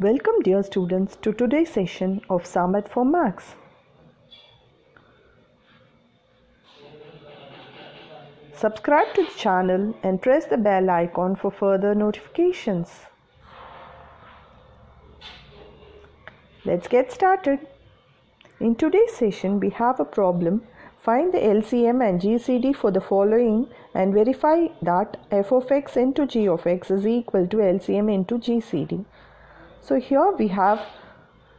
Welcome, dear students, to today's session of Summit for Maths. Subscribe to the channel and press the bell icon for further notifications. Let's get started. In today's session, we have a problem. Find the LCM and GCD for the following and verify that f of x into g of x is equal to LCM into GCD. So here we have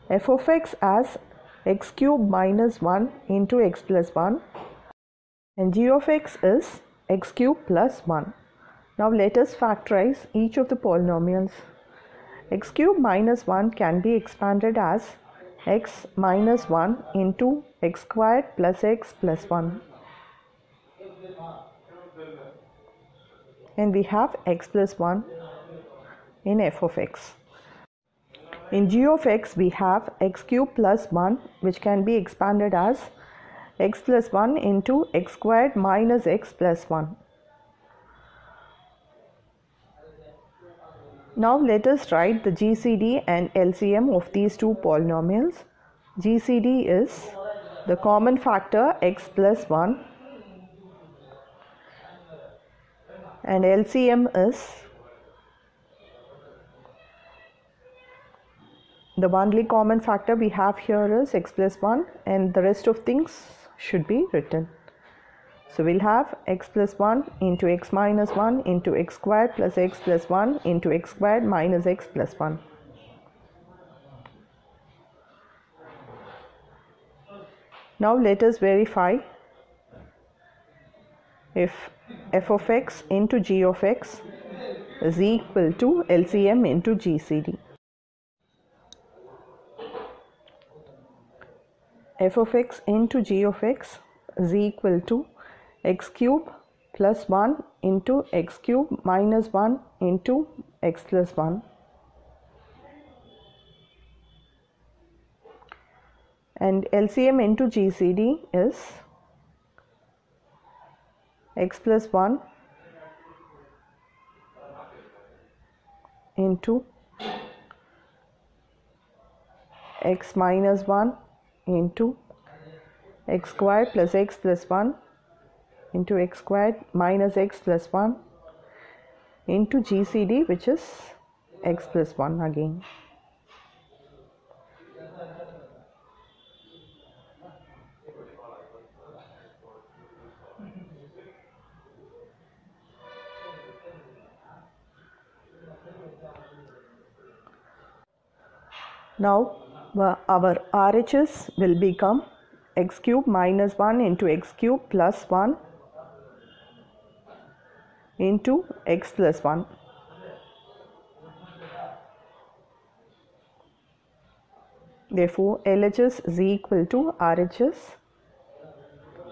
f of x as x cube minus 1 into x plus 1 and g of x is x cube plus 1. Now let us factorize each of the polynomials. x cube minus 1 can be expanded as x minus 1 into x squared plus x plus 1. And we have x plus 1 in f of x. In g of x we have x cube plus 1 which can be expanded as x plus 1 into x squared minus x plus 1. Now let us write the GCD and LCM of these two polynomials. GCD is the common factor x plus 1 and LCM is the only common factor we have here is x plus 1 and the rest of things should be written. So we'll have x plus 1 into x minus 1 into x squared plus x plus 1 into x squared minus x plus 1. Now let us verify if f of x into g of x is equal to LCM into GCD. F of x into g of x is equal to x cube plus 1 into x cube minus 1 into x plus 1 and LCM into GCD is x plus 1 into x minus 1 into x squared plus x plus 1 into x squared minus x plus 1 into GCD which is x plus 1 again. Now our RHS will become x cube minus 1 into x cube plus 1 into x plus 1. Therefore, LHS is equal to RHS,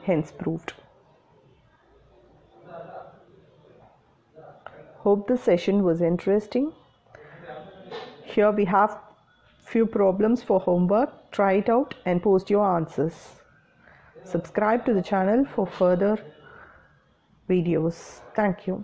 hence proved. Hope the session was interesting. Here we have few problems for homework. Try it out and post your answers. Subscribe to the channel for further videos. Thank you.